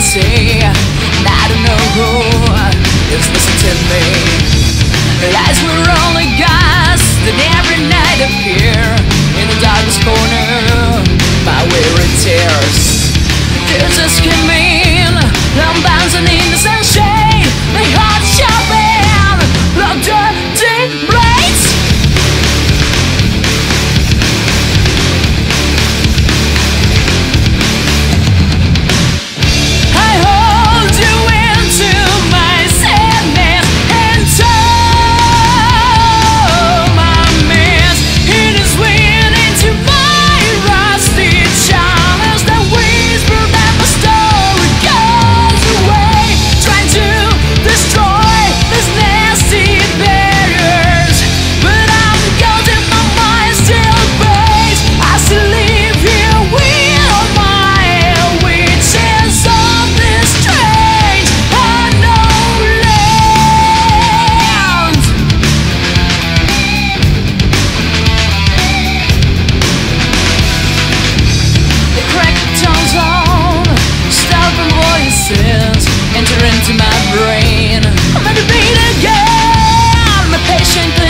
say And I don't know who is listening to me. Lies we're only voices enter into my brain. I'm beat again. I'm patient.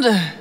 wonder.